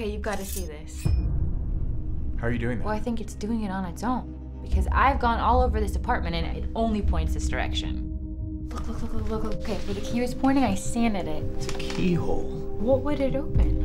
Okay, you've got to see this. How are you doing that? Well, I think it's doing it on its own. Because I've gone all over this apartment and it only points this direction. Look, look, look, look, look. Okay, where the key was pointing, I sanded it. It's a keyhole. What would it open?